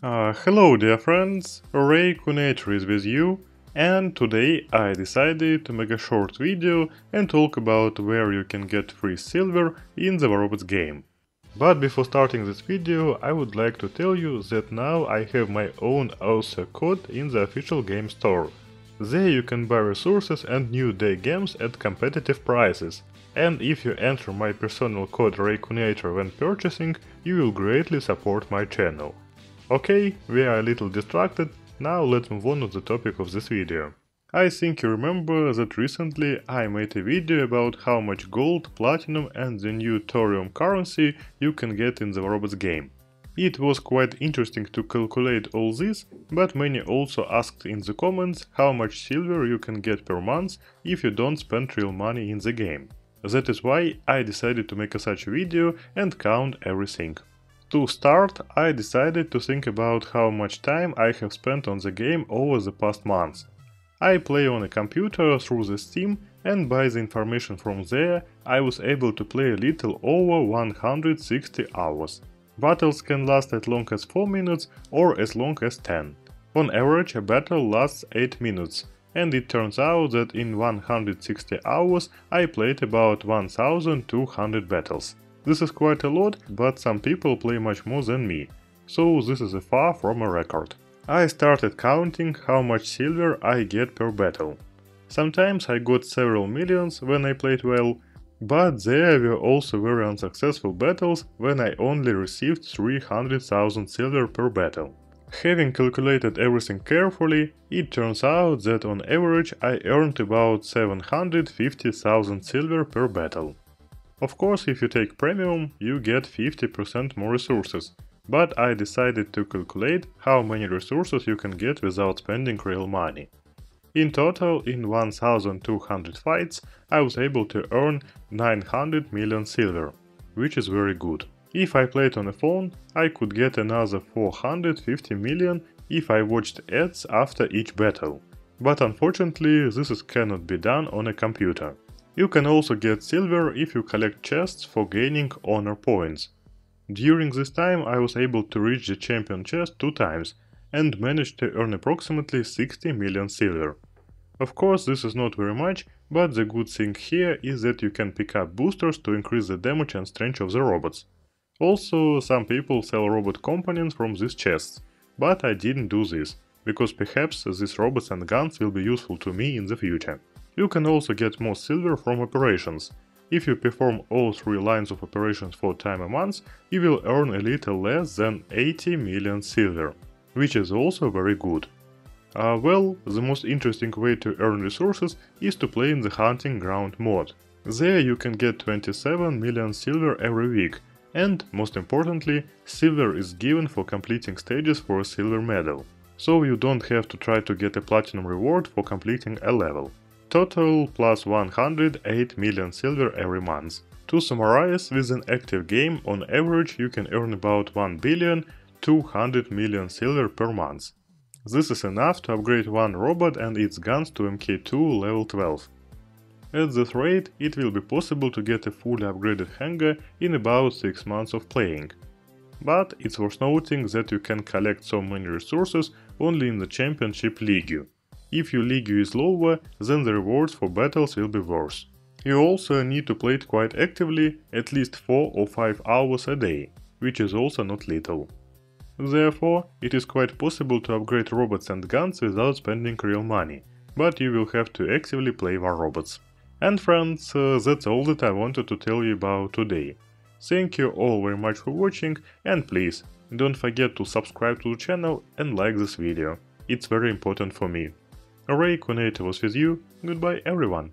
Uh, hello dear friends, Raccoonator is with you and today I decided to make a short video and talk about where you can get free silver in the Robots game. But before starting this video I would like to tell you that now I have my own author code in the official game store. There you can buy resources and new day games at competitive prices. And if you enter my personal code Raccoonator when purchasing, you will greatly support my channel. Okay, we are a little distracted, now let's move on to the topic of this video. I think you remember that recently I made a video about how much gold, platinum and the new thorium currency you can get in the robots game. It was quite interesting to calculate all this, but many also asked in the comments how much silver you can get per month if you don't spend real money in the game. That is why I decided to make a such video and count everything. To start, I decided to think about how much time I have spent on the game over the past months. I play on a computer through the Steam and by the information from there I was able to play a little over 160 hours. Battles can last as long as 4 minutes or as long as 10. On average a battle lasts 8 minutes, and it turns out that in 160 hours I played about 1200 battles. This is quite a lot, but some people play much more than me, so this is far from a record. I started counting how much silver I get per battle. Sometimes I got several millions when I played well, but there were also very unsuccessful battles when I only received 300,000 silver per battle. Having calculated everything carefully, it turns out that on average I earned about 750,000 silver per battle. Of course, if you take premium, you get 50% more resources, but I decided to calculate how many resources you can get without spending real money. In total, in 1200 fights, I was able to earn 900 million silver, which is very good. If I played on a phone, I could get another 450 million if I watched ads after each battle. But unfortunately, this cannot be done on a computer. You can also get silver if you collect chests for gaining honor points. During this time I was able to reach the champion chest two times and managed to earn approximately 60 million silver. Of course this is not very much, but the good thing here is that you can pick up boosters to increase the damage and strength of the robots. Also, some people sell robot components from these chests, but I didn't do this, because perhaps these robots and guns will be useful to me in the future. You can also get more silver from operations. If you perform all three lines of operations for time a month, you will earn a little less than 80 million silver, which is also very good. Uh, well, the most interesting way to earn resources is to play in the Hunting Ground mod. There you can get 27 million silver every week, and, most importantly, silver is given for completing stages for a silver medal, so you don't have to try to get a platinum reward for completing a level. Total plus 108 million silver every month. To summarize, with an active game, on average you can earn about 1 billion 200 million silver per month. This is enough to upgrade one robot and its guns to MK2 level 12. At this rate, it will be possible to get a fully upgraded hangar in about 6 months of playing. But it's worth noting that you can collect so many resources only in the Championship League. If your league is lower, then the rewards for battles will be worse. You also need to play it quite actively, at least 4 or 5 hours a day, which is also not little. Therefore, it is quite possible to upgrade robots and guns without spending real money, but you will have to actively play War Robots. And friends, uh, that's all that I wanted to tell you about today. Thank you all very much for watching and please, don't forget to subscribe to the channel and like this video, it's very important for me. Raccoonator was with you, goodbye everyone.